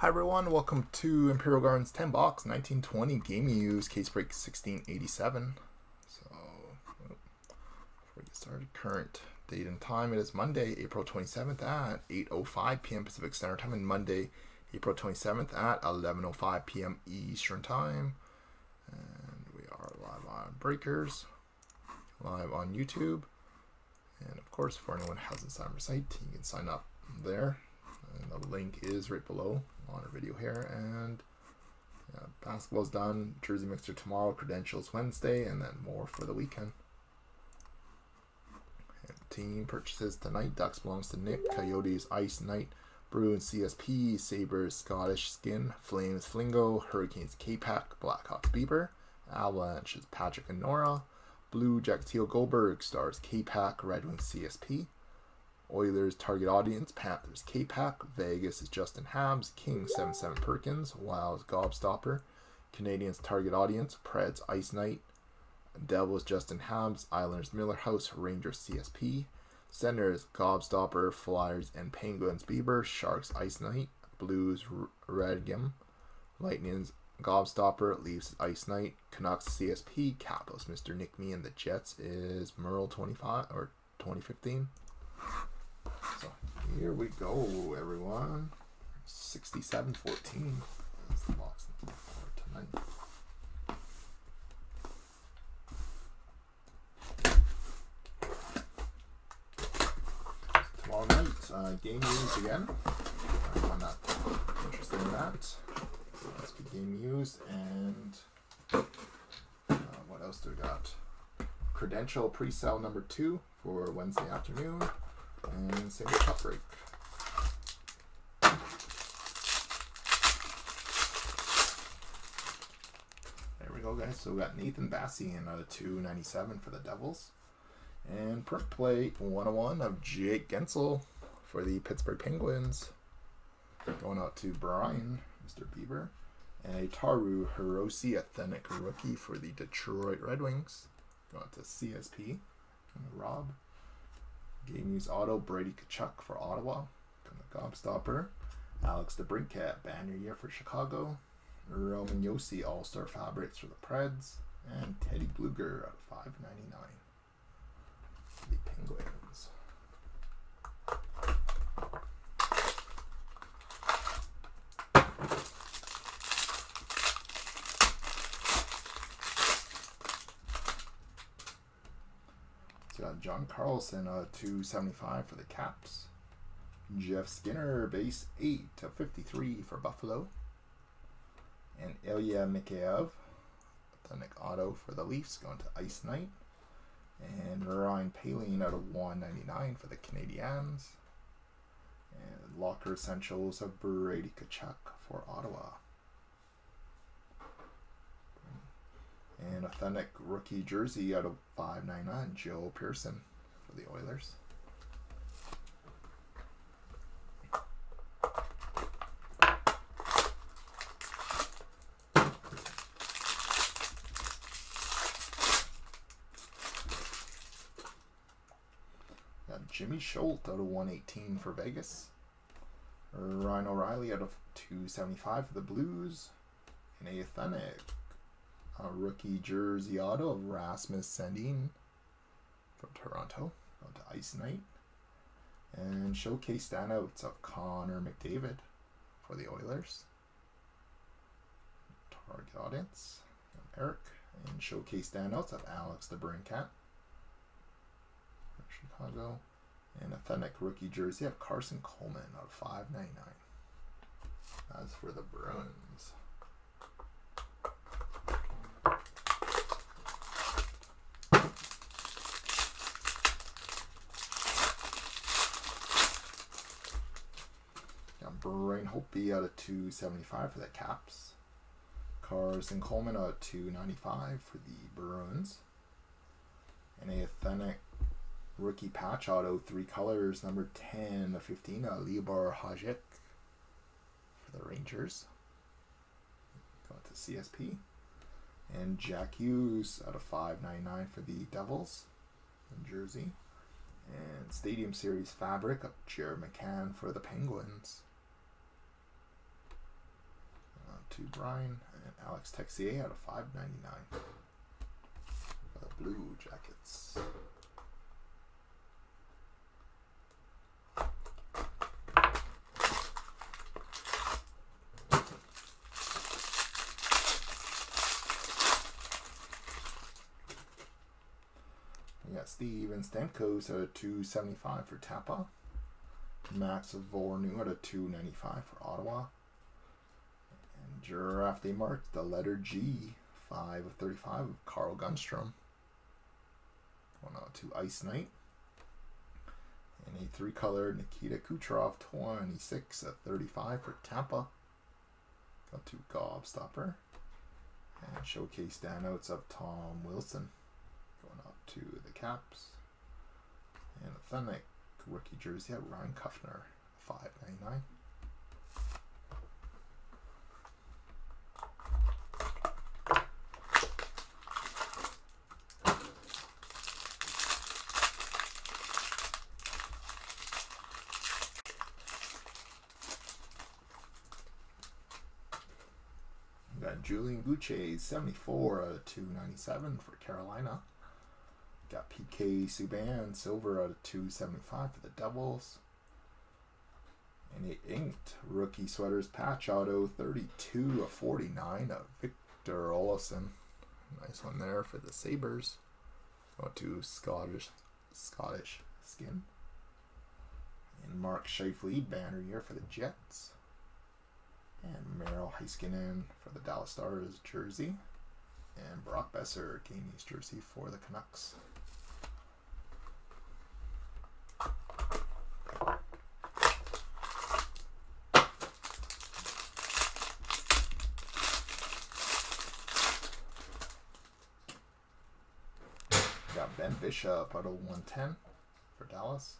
Hi everyone, welcome to Imperial Gardens 10 box 1920 game use case break 1687. So, before we get started, current date and time it is Monday, April 27th at 8:05 p.m. Pacific Standard Time, and Monday, April 27th at 11:05 p.m. Eastern Time. And we are live on Breakers, live on YouTube, and of course, for anyone who hasn't signed our site, you can sign up there. And the link is right below on our video here. And yeah, basketball's done. Jersey Mixer tomorrow. Credentials Wednesday, and then more for the weekend. And team purchases tonight. Ducks belongs to Nick. Coyotes Ice Knight. Bruins CSP. Sabres Scottish Skin. Flames Flingo. Hurricanes K-Pack. Blackhawks Bieber. Avalanche is Patrick and Nora. Blue Jack Teal Goldberg. Stars K-Pack. Red Wings CSP. Oilers target audience, Panthers K-Pack, Vegas is Justin Habs, Kings 77 Perkins, Wilds Gobstopper, Canadiens target audience, Preds Ice Knight, Devils Justin Habs, Islanders Miller House, Rangers CSP, Senators Gobstopper, Flyers and Penguins Bieber, Sharks Ice Knight, Blues Redgum, Lightning's Gobstopper, Leafs Ice Knight, Canucks CSP, Capitals Mr. Nick Me and the Jets is Merle 25 or 2015. So here we go, everyone. 6714 is the box for tonight. Tomorrow night, uh, game news again. I'm not interested in that. Let's be game news and uh, what else do we got? Credential pre-sale number two for Wednesday afternoon and single cup break. There we go, guys. So we got Nathan Bassey in a 297 for the Devils. And print plate 101 of Jake Guentzel for the Pittsburgh Penguins. Going out to Brian, Mr. Bieber. And a Taro Hirose Authentic rookie for the Detroit Red Wings. Going out to CSP. And Rob. Game use auto Brady Tkachuk for Ottawa. Gobstopper. Alex DeBrincat, banner year for Chicago. Roman Josi, all-star fabrics for the Preds. And Teddy Blueger at 599. John Carlson, uh, 275 for the Caps. Jeff Skinner, base 8 to 53 for Buffalo. And Ilya Mikheyev, authentic auto for the Leafs, going to Ice Knight. And Ryan Poehling out of 199 for the Canadiens. And Locker Essentials of Brady Tkachuk for Ottawa. And authentic rookie jersey out of 599, Joe Pearson for the Oilers. Got Jimmy Schuldt out of 118 for Vegas. Ryan O'Reilly out of 275 for the Blues. And authentic a rookie jersey auto of Rasmus Sandin from Toronto. Going to Ice Knight. And showcase standouts of Connor McDavid for the Oilers. Target audience. Eric. And showcase standouts of Alex the DeBrincat for Chicago. And authentic rookie jersey of Karson Kuhlman of 599. As for the Bruins. Brain Holtby out of 275 for the Caps. Karson Kuhlman out of 295 for the Bruins. And a authentic rookie patch auto, three colors, number 10 of 15, uh, Libor Hajek for the Rangers. Going to CSP. And Jack Hughes out of 599 for the Devils in Jersey. And Stadium Series fabric of Jared McCann for the Penguins. To Brian and Alex Texier out of 599 for uh, the Blue Jackets. Got Steven Stamkos at a 275 for Tampa. Max Veronneau at a 295 for Ottawa. Draft they marked the letter G, 5 of 35 of Carl Grundstrom. One oh out to Ice Knight. And a three color Nikita Kucherov, 26 of 35 for Tampa. Got to Gobstopper. And showcase standouts of Tom Wilson. Going up to the Caps. And authentic rookie jersey at Ryan Kuffner, 5.99. Julian Gucci, 74 out of 297 for Carolina. Got PK Subban, silver out of 275 for the Devils. And it inked rookie sweaters patch auto 32 of 49 of Victor Olofsson. Nice one there for the Sabres. Go to Scottish Scottish skin. And Mark Scheifele banner year for the Jets. And Miro Heiskanen for the Dallas Stars jersey. And Brock Boeser game use jersey for the Canucks. Got Ben Bishop out of 110 for Dallas.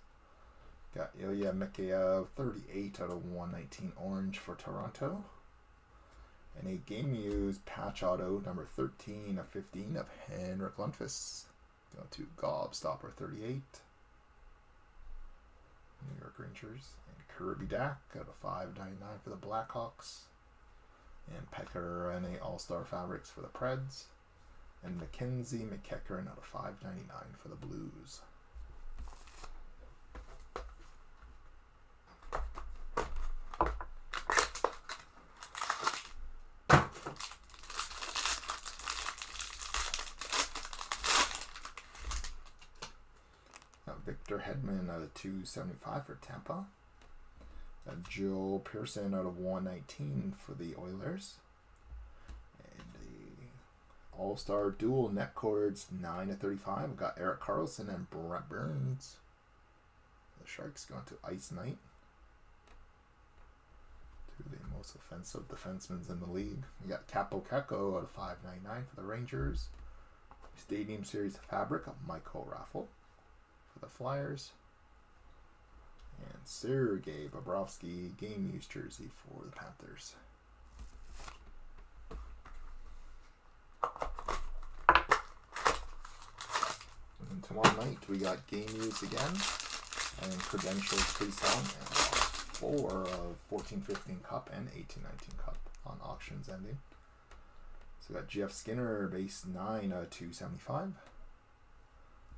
Got Ilya Mikheyev 38 out of 119 orange for Toronto. And a game used patch auto number 13 of 15 of Henrik Lundqvist. Go to Gobstopper 38. New York Rangers. And Kirby Dach out of 599 for the Blackhawks. And Pecker and a All-Star Fabrics for the Preds. And Mackenzie McEachern out of 599 for the Blues. Victor Hedman out of 275 for Tampa. Got Joe Pearson out of 119 for the Oilers. And a All-Star dual net cords 9 of 35. We Got Erik Karlsson and Brent Burns. The Sharks going to Ice Knight. Two of the most offensive defensemen in the league. We got Kaapo Kakko out of 599 for the Rangers. Stadium Series fabric Michael Raffl the Flyers. And Sergei Bobrovsky game use jersey for the Panthers. And tomorrow night we got game use again and credentials pre-selling and four of 14-15 cup and 18-19 cup on auctions ending. So we got Jeff Skinner base 9 uh, out of 275.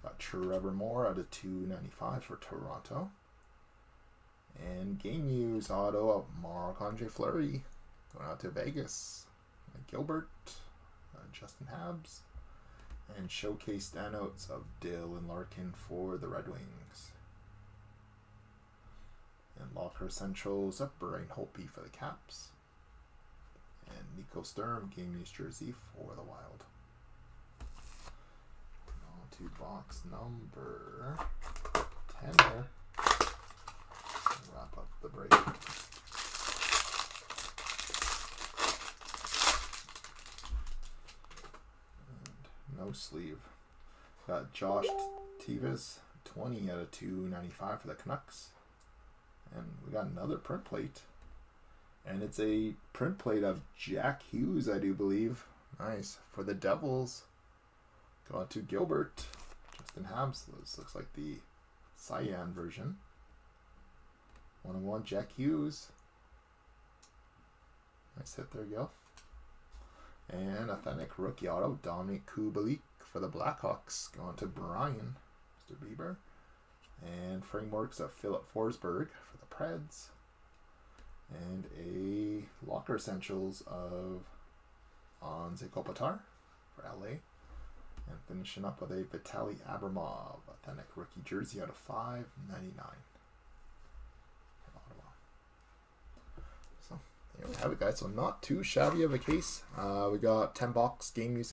Got Trevor Moore out of 295 for Toronto. And game use auto of Marc Andre Fleury going out to Vegas. Gilbert, uh, Justin Habs, and showcase standouts of Dylan Larkin for the Red Wings. And Locker Essentials of Brian Holtby for the Caps. And Nico Sturm game use jersey for the Wild to box number 10 here. Wrap up the break. And no sleeve. Got Josh Tevis, 20 out of 295 for the Canucks. And we got another print plate. And it's a print plate of Jack Hughes, I do believe. Nice. For the Devils. Go on to Gilbert. Justin Habs. This looks like the cyan version. One on one, Jack Hughes. Nice hit there, Gil. And authentic rookie auto, Dominik Kubalik for the Blackhawks, going to Brian, Mr. Bieber. And frameworks of Filip Forsberg for the Preds. And a locker essentials of Anze Kopitar for LA. And finishing up with a Vitali Abramov, authentic rookie jersey out of 599. So there we have it, guys. So not too shabby of a case. Uh, we got 10 box game use